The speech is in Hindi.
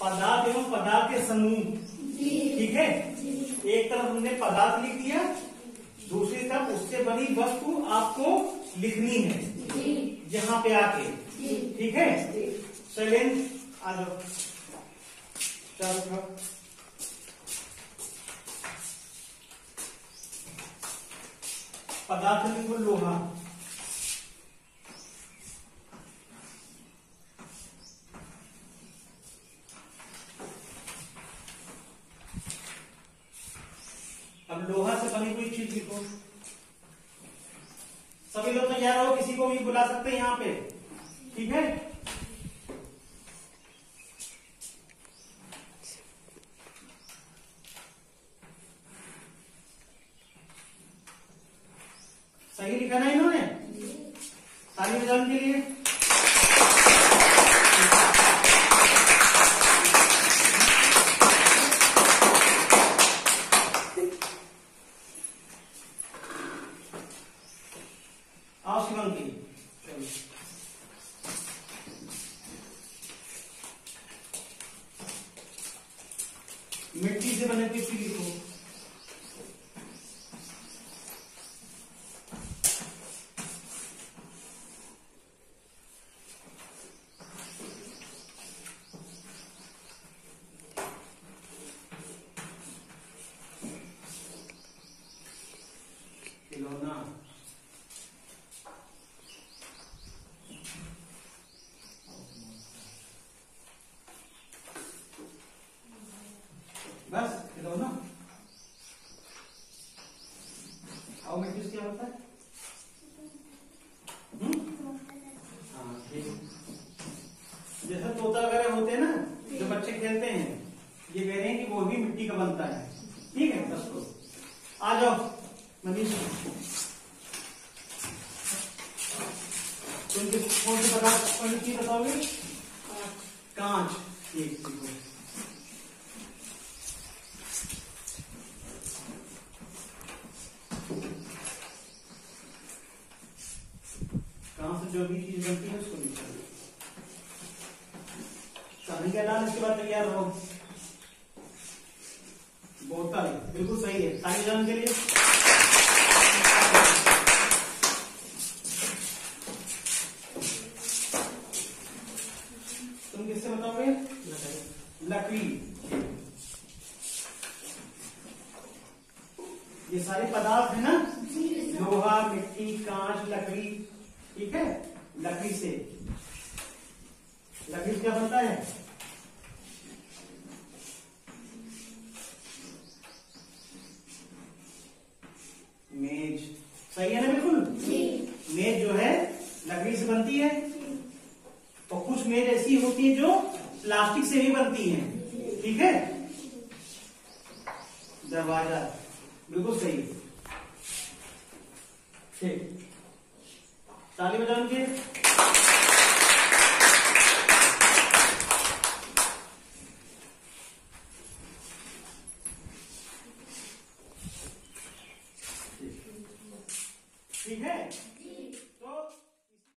पदार्थ एवं पदार्थ के समूह। ठीक है? एक तरफ़ हमने पदार्थ लिख दिया दूसरी तरफ़ उससे बनी वस्तु आपको लिखनी है। यहाँ पे आके। ठीक है? शैलेन आ जाओ। चारों पदार्थ लिखो लोहा। अब लोहा से बनी कोई चीज़ लिखो। सभी लोग तैयार हो? किसी को भी बुला सकते हैं यहाँ पे? ठीक है? सही लिखा ना इन्होंने? ताली बजाने के लिए? आओ चलो मिट्टी से बने चीज़ लिखो। खिलौना। बस खिलौना आओ मिट्टी क्या होता है? हम्म? हाँ, ठीक। जैसे तोता वगैरह होते हैं ना जो बच्चे खेलते हैं ये कह रहे हैं कि वो भी मिट्टी का बनता है। ठीक है बस तो। आ जाओ मनीष। तुम किस कौन से बताओगे? कांच। ठीक ठीक है। कहाँ से जो भी चीज़ बनती है उसको निकालो चांदी का डाल इसके बाद तैयार रहो बोतल बिल्कुल सही है। ताली जान के लिए। तुम किससे बताओगे? लकड़ी। ये सारे पदार्थ है ना? लोहा, मिट्टी, कांच, लकड़ी। ठीक है? लकड़ी से। लकड़ी क्या बनता है? मेज। सही है ना बिल्कुल? मेज जो है लकड़ी से बनती है। और कुछ मेज ऐसी होती है जो प्लास्टिक से भी बनती है। ठीक है? दरवाज़ा। बिल्कुल सही। ठीक। ताली बजान के ठीक है?